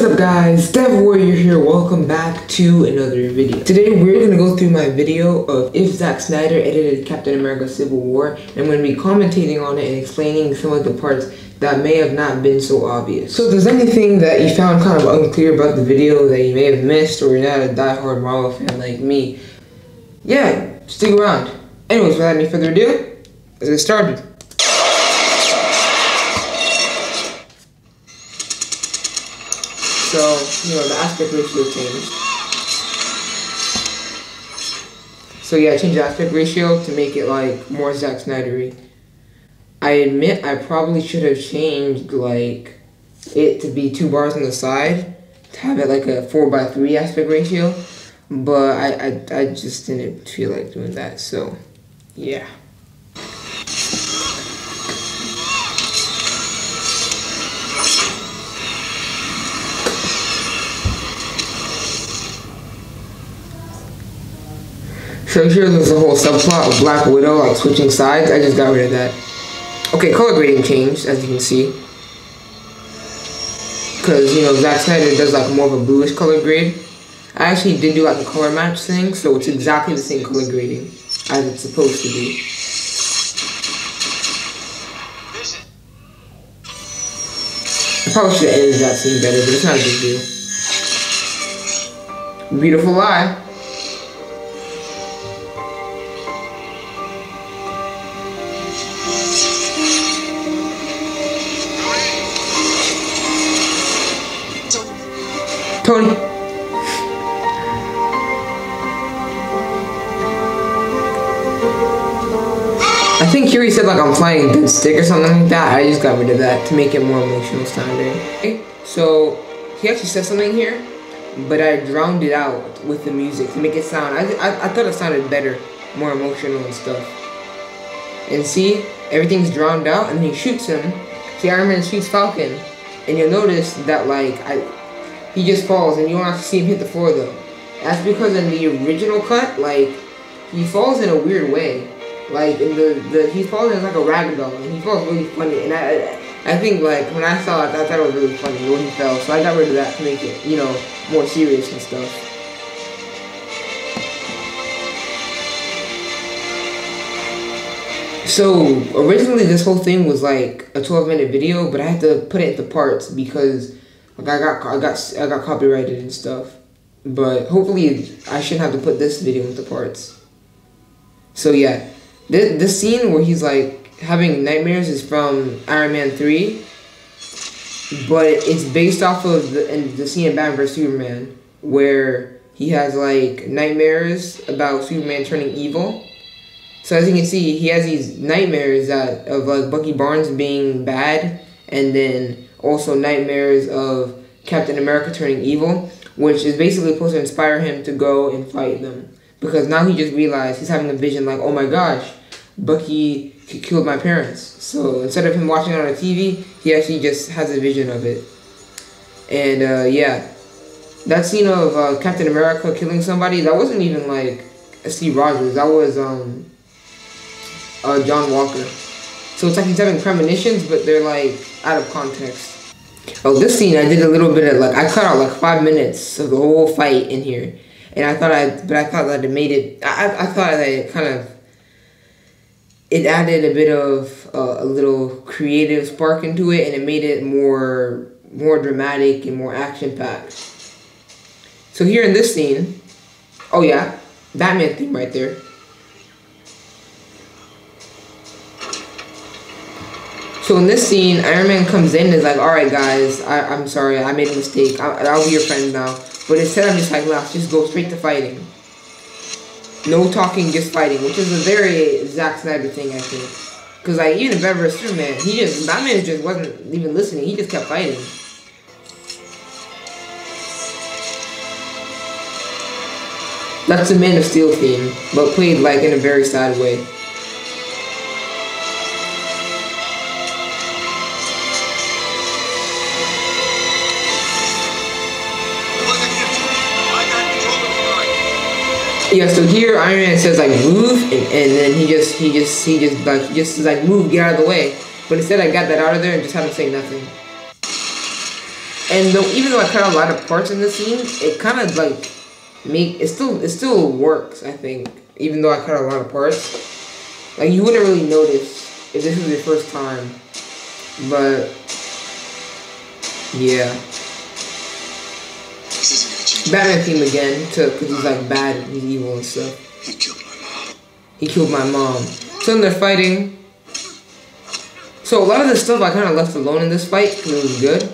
What is up guys, Dev Warrior here, welcome back to another video. Today we're to go through my video of if Zack Snyder edited Captain America Civil War. and I'm to be commentating on it and explaining some of the parts that may have not been so obvious. So if there's anything that you found kind of unclear about the video that you may have missed or you're not a die-hard Marvel fan like me, yeah, stick around. Anyways, without any further ado, let's get started. So, you know, the aspect ratio changed. So yeah, I changed the aspect ratio to make it like more Zack Snydery. I admit I probably should have changed like it to be two bars on the side to have it like a four by three aspect ratio, but I I, I just didn't feel like doing that. So yeah. So here there's a whole subplot of Black Widow like switching sides. I just got rid of that. Okay, color grading changed as you can see. Cause you know Zack Snyder does like more of a bluish color grade. I actually did do like a color match thing, so it's exactly the same color grading as it's supposed to be. I probably should have edited that scene better, but it's not a big deal. Beautiful lie. Tony. I think Huey said like I'm flying dead stick or something like that. I just got rid of that to make it more emotional sounding. Okay, so he actually said something here, but I drowned it out with the music to make it sound. I, I, I thought it sounded better, more emotional and stuff. And see, everything's drowned out, and he shoots him. See, Iron Man shoots Falcon, and you'll notice that like I he just falls and you don't have to see him hit the floor though. That's because in the original cut, like, he falls in a weird way. Like, in the, the he falls in like a ragdoll and he falls really funny. And I, I think like, when I saw it, I thought it was really funny when he fell. So I got rid of that to make it, you know, more serious and stuff. So originally this whole thing was like a 12 minute video, but I had to put it into parts because like I got I got I got copyrighted and stuff. But hopefully I shouldn't have to put this video into parts. So yeah, this this scene where he's like having nightmares is from Iron Man three. But it's based off of the and the scene in Batman vs Superman where he has like nightmares about Superman turning evil. So as you can see, he has these nightmares that of like Bucky Barnes being bad, and then also nightmares of Captain America turning evil, which is basically supposed to inspire him to go and fight them. Because now he just realized he's having a vision like, oh my gosh, Bucky killed my parents. So instead of him watching it on a TV, he actually just has a vision of it. And uh, yeah, that scene of uh, Captain America killing somebody, that wasn't even like Steve Rogers. That was um, uh, John Walker. So it's like he's having premonitions, but they're like out of context. Oh, this scene I did a little bit of like I cut out like five minutes of the whole fight in here, and I thought I but I thought that it made it. I I thought that it kind of it added a bit of uh, a little creative spark into it, and it made it more more dramatic and more action packed. So here in this scene, oh yeah, Batman theme right there. So in this scene, Iron Man comes in and is like, alright guys, I, am sorry, I made a mistake. I, will be your friend now. But instead I'm just like, let's just go straight to fighting. No talking, just fighting, which is a very Zack Snyder thing, I think. Because like, even in Batman vs Superman, he just, Batman just wasn't even listening, he just kept fighting. That's the Man of Steel theme, but played like in a very sad way. Yeah, so here Iron Man says like move, and, and then he just he just he just like he just like move, get out of the way. But instead, I got that out of there and just had him say nothing. And though, even though I cut a lot of parts in the scene, it kind of like make it still it still works. I think even though I cut a lot of parts, like you wouldn't really notice if this was your first time. But yeah, Batman theme again to because he's like bad, he's evil and stuff. He killed my mom. He killed my mom. So then they're fighting. So a lot of the stuff I kind of left alone in this fight because it was good.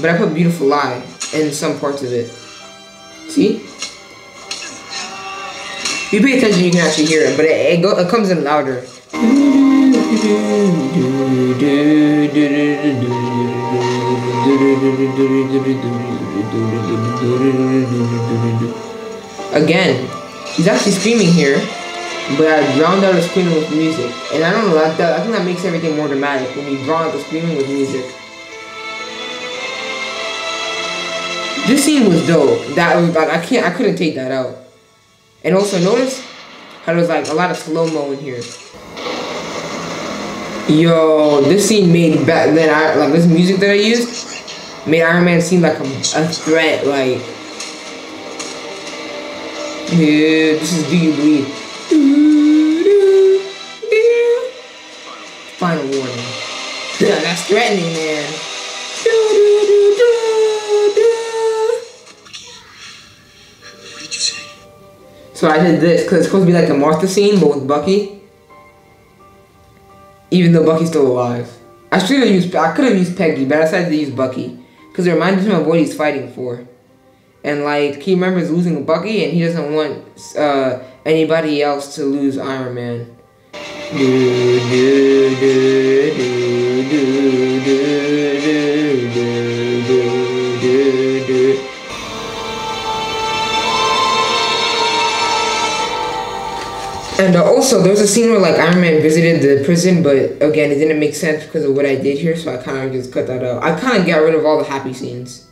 But I put Beautiful Lie in some parts of it. See? If you pay attention, you can actually hear it, but it, it, go, it comes in louder. Again, he's actually screaming here, but I drowned out the screaming with music. And I don't know, that, that, I think that makes everything more dramatic when you drown out the screaming with music. This scene was dope. That was like I can't I couldn't take that out. And also notice how there's like a lot of slow-mo in here. Yo, this scene made back then I like this music that I used made Iron Man seem like a, a threat, like Dude, this is Do You Bleed? Final warning. Yeah, that's threatening, man. What did you say? So I did this because it's supposed to be like a Martha scene, but with Bucky. Even though Bucky's still alive. I should have used, I could have used Peggy, but I decided to use Bucky. Because it reminded him of what he's fighting for. And like, he remembers losing Bucky and he doesn't want uh, anybody else to lose Iron Man. Do, do, do, And uh, also, there was a scene where like Iron Man visited the prison, but again, it didn't make sense because of what I did here, so I kind of just cut that out. I kind of got rid of all the happy scenes.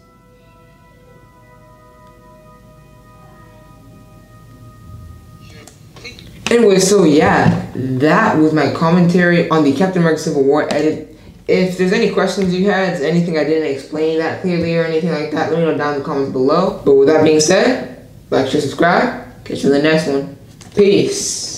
Anyway, so yeah, that was my commentary on the Captain America Civil War edit. If there's any questions you had, anything I didn't explain that clearly or anything like that, let me know down in the comments below. But with that being said, like, share, subscribe. Catch you in the next one. Peace.